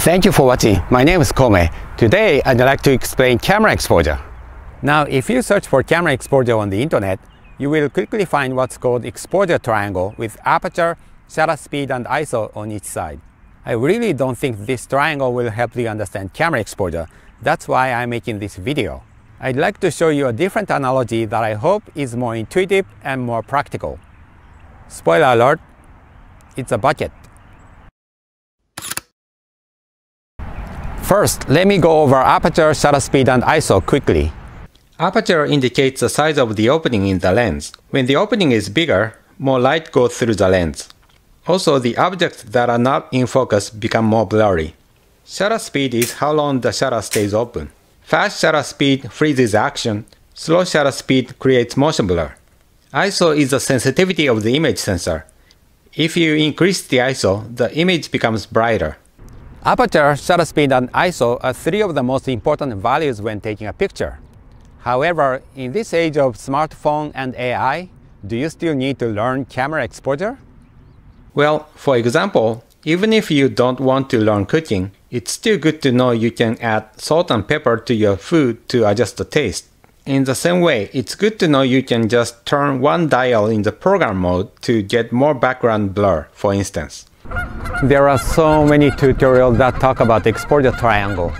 Thank you for watching. My name is Komei. Today I'd like to explain camera exposure. Now if you search for camera exposure on the internet, you will quickly find what's called exposure triangle with aperture, shutter speed and ISO on each side. I really don't think this triangle will help you understand camera exposure. That's why I'm making this video. I'd like to show you a different analogy that I hope is more intuitive and more practical. Spoiler alert, it's a bucket. First, let me go over aperture, shutter speed and ISO quickly. Aperture indicates the size of the opening in the lens. When the opening is bigger, more light goes through the lens. Also, the objects that are not in focus become more blurry. Shutter speed is how long the shutter stays open. Fast shutter speed freezes action, slow shutter speed creates motion blur. ISO is the sensitivity of the image sensor. If you increase the ISO, the image becomes brighter. Aperture, shutter speed, and ISO are three of the most important values when taking a picture. However, in this age of smartphone and AI, do you still need to learn camera exposure? Well, for example, even if you don't want to learn cooking, it's still good to know you can add salt and pepper to your food to adjust the taste. In the same way, it's good to know you can just turn one dial in the program mode to get more background blur, for instance. There are so many tutorials that talk about the exposure triangle.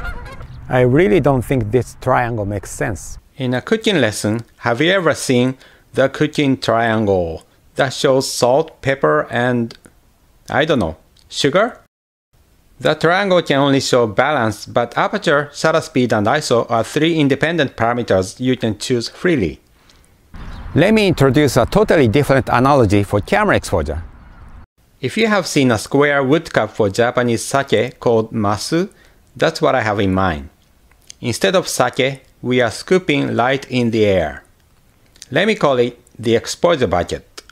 I really don't think this triangle makes sense. In a cooking lesson, have you ever seen the cooking triangle that shows salt, pepper, and I don't know, sugar? The triangle can only show balance, but aperture, shutter speed, and ISO are three independent parameters you can choose freely. Let me introduce a totally different analogy for camera exposure. If you have seen a square wood cup for Japanese sake called masu, that's what I have in mind. Instead of sake, we are scooping light in the air. Let me call it the exposure bucket.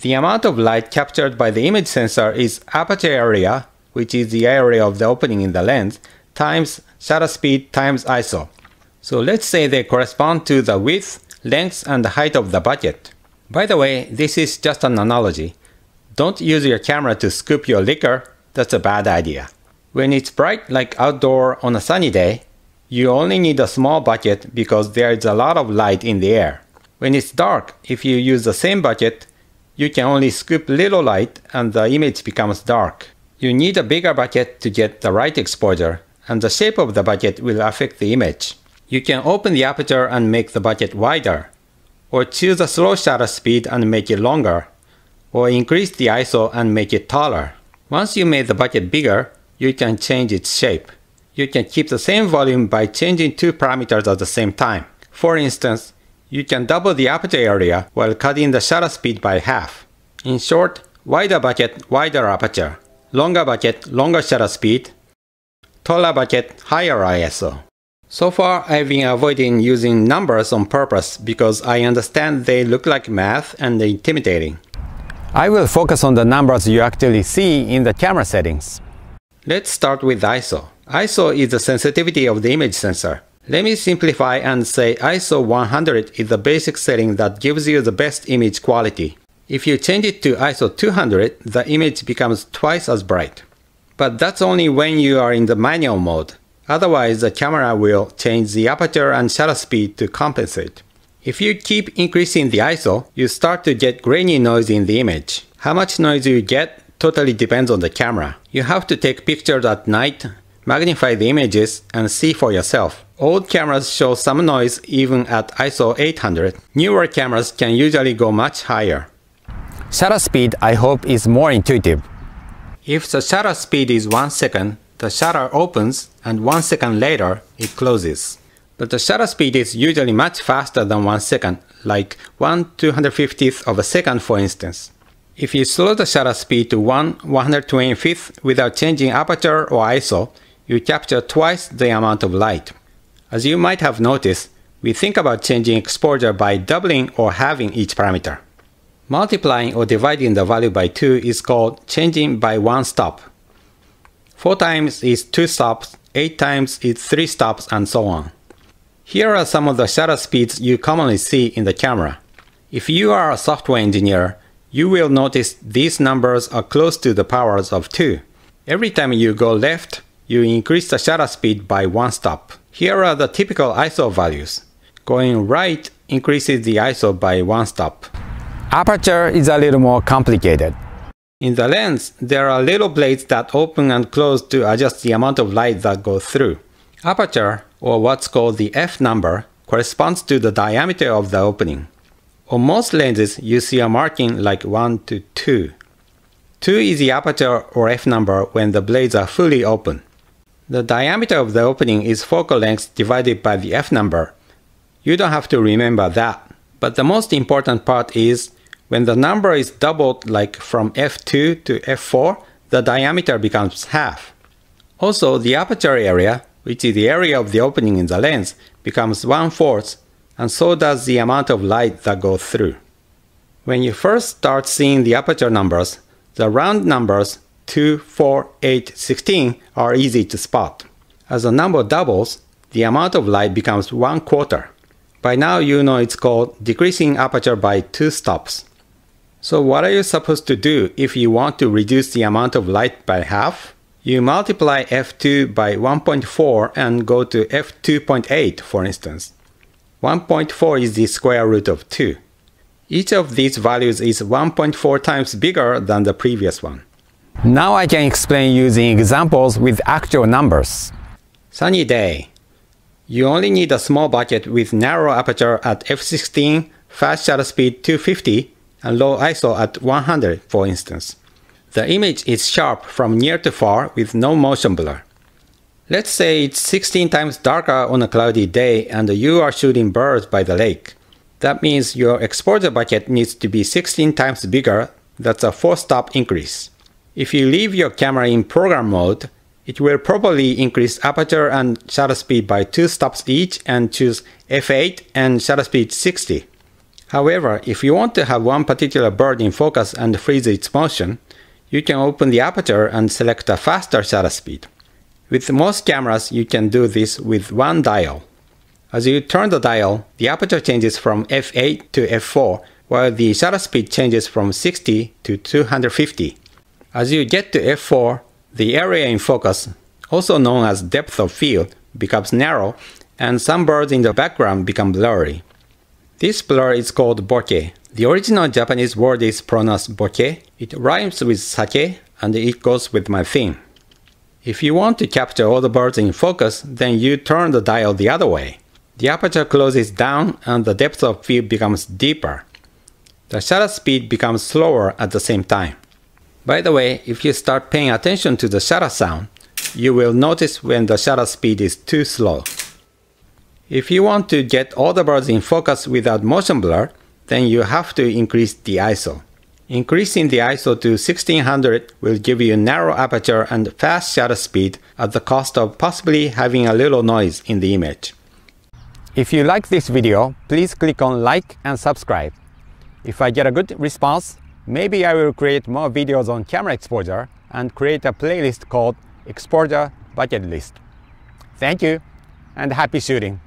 The amount of light captured by the image sensor is aperture area, which is the area of the opening in the lens, times shutter speed times ISO. So let's say they correspond to the width, length, and the height of the bucket. By the way, this is just an analogy. Don't use your camera to scoop your liquor, that's a bad idea. When it's bright like outdoor on a sunny day, you only need a small bucket because there is a lot of light in the air. When it's dark, if you use the same bucket, you can only scoop little light and the image becomes dark. You need a bigger bucket to get the right exposure, and the shape of the bucket will affect the image. You can open the aperture and make the bucket wider, or choose a slow shutter speed and make it longer, or increase the ISO and make it taller. Once you made the bucket bigger, you can change its shape. You can keep the same volume by changing two parameters at the same time. For instance, you can double the aperture area while cutting the shutter speed by half. In short, wider bucket, wider aperture. Longer bucket, longer shutter speed. Taller bucket, higher ISO. So far, I've been avoiding using numbers on purpose because I understand they look like math and intimidating. I will focus on the numbers you actually see in the camera settings. Let's start with ISO. ISO is the sensitivity of the image sensor. Let me simplify and say ISO 100 is the basic setting that gives you the best image quality. If you change it to ISO 200, the image becomes twice as bright. But that's only when you are in the manual mode. Otherwise, the camera will change the aperture and shutter speed to compensate. If you keep increasing the ISO, you start to get grainy noise in the image. How much noise you get totally depends on the camera. You have to take pictures at night, magnify the images, and see for yourself. Old cameras show some noise even at ISO 800. Newer cameras can usually go much higher. Shutter speed, I hope, is more intuitive. If the shutter speed is 1 second, the shutter opens and 1 second later it closes but the shutter speed is usually much faster than 1 second, like 1 250th of a second for instance. If you slow the shutter speed to 1 125th without changing aperture or ISO, you capture twice the amount of light. As you might have noticed, we think about changing exposure by doubling or halving each parameter. Multiplying or dividing the value by 2 is called changing by one stop. 4 times is 2 stops, 8 times is 3 stops, and so on. Here are some of the shutter speeds you commonly see in the camera. If you are a software engineer, you will notice these numbers are close to the powers of 2. Every time you go left, you increase the shutter speed by one stop. Here are the typical ISO values. Going right increases the ISO by one stop. Aperture is a little more complicated. In the lens, there are little blades that open and close to adjust the amount of light that goes through. Aperture, or what's called the f number, corresponds to the diameter of the opening. On most lenses, you see a marking like 1 to 2. 2 is the aperture or f number when the blades are fully open. The diameter of the opening is focal length divided by the f number. You don't have to remember that. But the most important part is when the number is doubled like from f2 to f4, the diameter becomes half. Also, the aperture area, which is the area of the opening in the lens, becomes one-fourth, and so does the amount of light that goes through. When you first start seeing the aperture numbers, the round numbers 2, 4, 8, 16 are easy to spot. As the number doubles, the amount of light becomes one quarter. By now you know it's called decreasing aperture by two stops. So what are you supposed to do if you want to reduce the amount of light by half? You multiply f2 by 1.4 and go to f2.8 for instance. 1.4 is the square root of 2. Each of these values is 1.4 times bigger than the previous one. Now I can explain using examples with actual numbers. Sunny day. You only need a small bucket with narrow aperture at f16, fast shutter speed 250, and low ISO at 100 for instance. The image is sharp from near to far with no motion blur. Let's say it's 16 times darker on a cloudy day and you are shooting birds by the lake. That means your exposure bucket needs to be 16 times bigger, that's a 4 stop increase. If you leave your camera in program mode, it will probably increase aperture and shutter speed by 2 stops each and choose f8 and shutter speed 60. However, if you want to have one particular bird in focus and freeze its motion, you can open the aperture and select a faster shutter speed. With most cameras, you can do this with one dial. As you turn the dial, the aperture changes from f8 to f4, while the shutter speed changes from 60 to 250. As you get to f4, the area in focus, also known as depth of field, becomes narrow and some birds in the background become blurry. This blur is called bokeh. The original Japanese word is pronounced bokeh. It rhymes with sake and it goes with my theme. If you want to capture all the birds in focus, then you turn the dial the other way. The aperture closes down and the depth of field becomes deeper. The shutter speed becomes slower at the same time. By the way, if you start paying attention to the shutter sound, you will notice when the shutter speed is too slow. If you want to get all the birds in focus without motion blur, then you have to increase the ISO. Increasing the ISO to 1600 will give you narrow aperture and fast shutter speed at the cost of possibly having a little noise in the image. If you like this video, please click on like and subscribe. If I get a good response, Maybe I will create more videos on camera exposure and create a playlist called Exposure Bucket List. Thank you and happy shooting!